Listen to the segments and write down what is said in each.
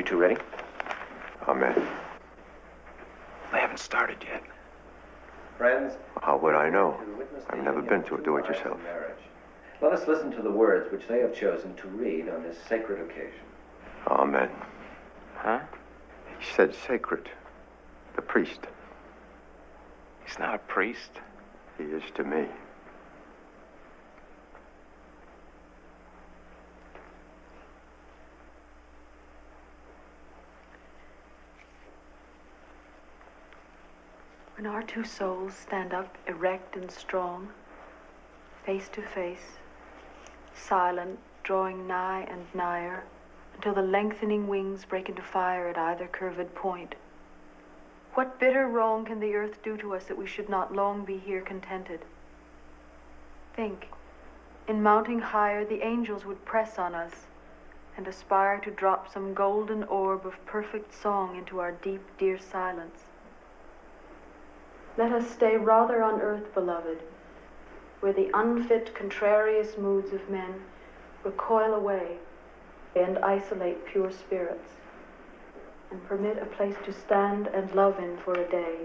You two ready? Amen. They haven't started yet. Friends, How would I know? I've never been to a do-it-yourself. marriage, Let us listen to the words which they have chosen to read on this sacred occasion. Amen. Huh? He said sacred. The priest. He's not a priest. He is to me. When our two souls stand up erect and strong, face to face, silent, drawing nigh and nigher, until the lengthening wings break into fire at either curved point. What bitter wrong can the earth do to us that we should not long be here contented? Think, in mounting higher, the angels would press on us and aspire to drop some golden orb of perfect song into our deep, dear silence. Let us stay rather on earth, beloved, where the unfit, contrarious moods of men recoil away and isolate pure spirits, and permit a place to stand and love in for a day,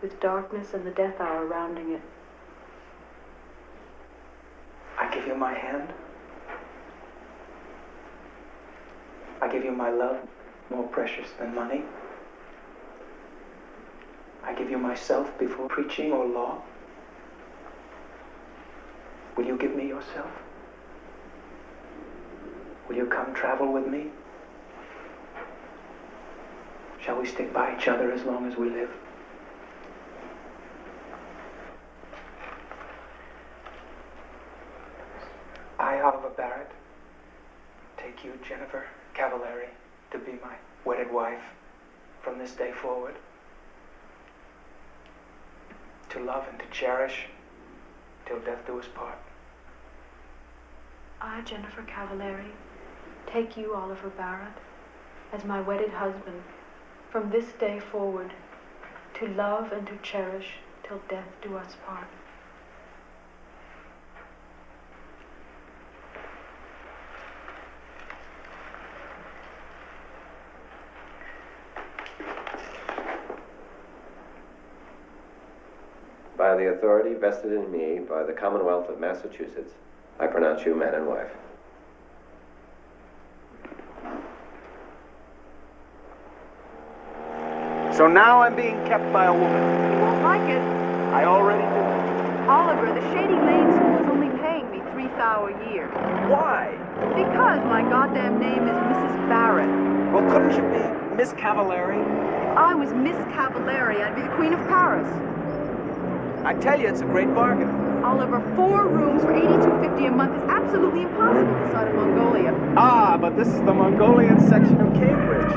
with darkness and the death hour rounding it. I give you my hand. I give you my love, more precious than money. I give you myself before preaching or law. Will you give me yourself? Will you come travel with me? Shall we stick by each other as long as we live? I, Oliver Barrett, take you, Jennifer Cavilleri, to be my wedded wife from this day forward. To love and to cherish till death do us part. I, Jennifer Cavilleri, take you, Oliver Barrett, as my wedded husband, from this day forward, to love and to cherish till death do us part. By the authority vested in me by the Commonwealth of Massachusetts, I pronounce you man and wife. So now I'm being kept by a woman. You won't like it. I already do. Oliver, the Shady Lane School is only paying me three thou a year. Why? Because my goddamn name is Mrs. Barrett. Well, couldn't you be Miss Cavilleri? If I was Miss Cavilleri, I'd be the Queen of Paris. I tell you, it's a great bargain. Oliver, four rooms for eighty-two fifty a month is absolutely impossible this side of Mongolia. Ah, but this is the Mongolian section of Cambridge.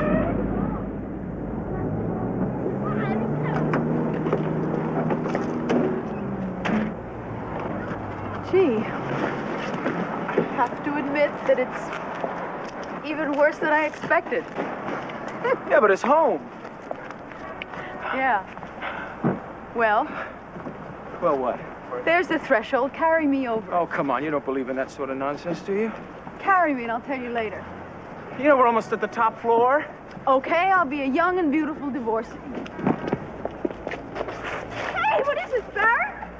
Gee, I have to admit that it's even worse than I expected. Yeah, but it's home. Yeah. Well, Well, what? there's the threshold. Carry me over. Oh, come on. You don't believe in that sort of nonsense, do you? Carry me and I'll tell you later. You know we're almost at the top floor. Okay, I'll be a young and beautiful divorcee. Hey, what is this, Barrett?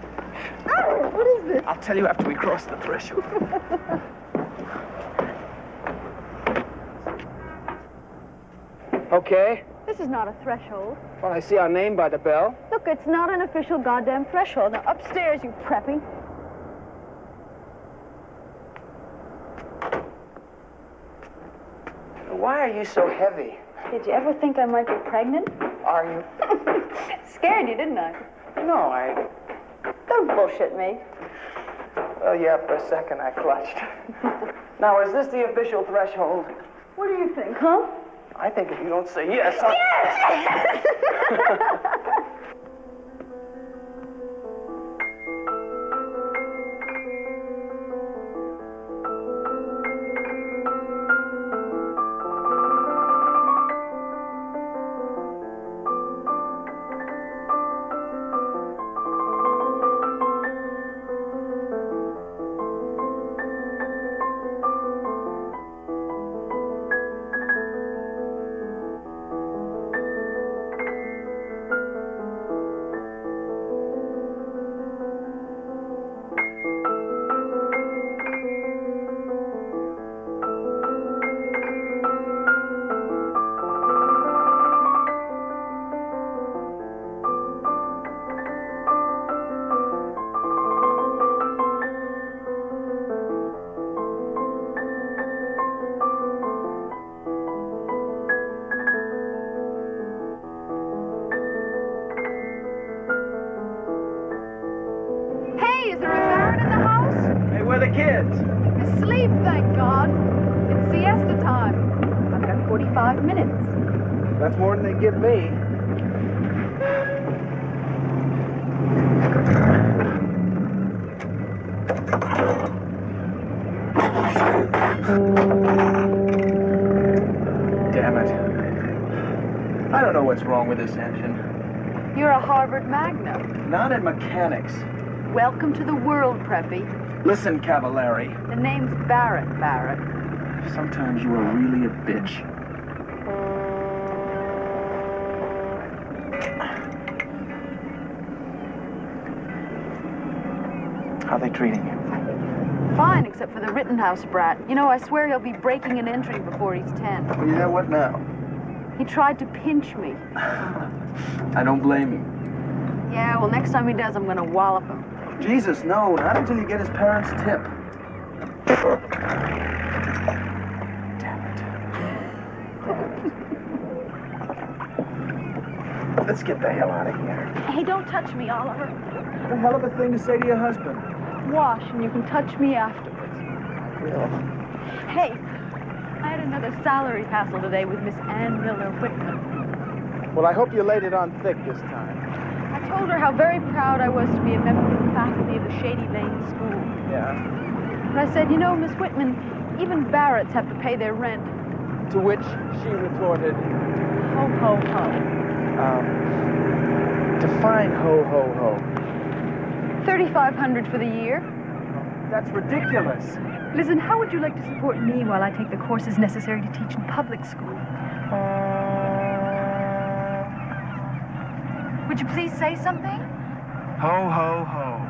Oh, what is this? I'll tell you after we cross the threshold. okay. This is not a threshold. Well, I see our name by the bell. Look, it's not an official goddamn threshold. Now, upstairs, you preppy. Why are you so heavy? Did you ever think I might be pregnant? Are you? Scared you, didn't I? No, I. Don't bullshit me. Well, yeah, for a second I clutched. now, is this the official threshold? What do you think, huh? I think if you don't say yes, I'll... Asleep, thank God. It's siesta time. I've got 45 minutes. That's more than they give me. Damn it. I don't know what's wrong with this engine. You're a Harvard Magna. Not in mechanics. Welcome to the world, Preppy. Listen, Cavilleri. The name's Barrett Barrett. Sometimes you are really a bitch. How are they treating you? Fine, except for the Rittenhouse brat. You know, I swear he'll be breaking and entering before he's 10. Well, yeah, what now? He tried to pinch me. I don't blame him. Yeah, well, next time he does, I'm gonna wallop him. Jesus, no, not until you get his parents' tip. Damn it. Let's get the hell out of here. Hey, don't touch me, Oliver. What a hell of a thing to say to your husband. Wash, and you can touch me afterwards. Will. Hey, I had another salary hassle today with Miss Ann Miller Whitman. Well, I hope you laid it on thick this time. I told her how very proud I was to be a member of the faculty of the Shady Lane School. Yeah. And I said, you know, Miss Whitman, even Barretts have to pay their rent. To which she retorted, Ho, ho, ho. um, define ho ho ho. 3500 for the year. That's ridiculous. Listen, how would you like to support me while I take the courses necessary to teach in public school? Would you please say something? Ho ho ho.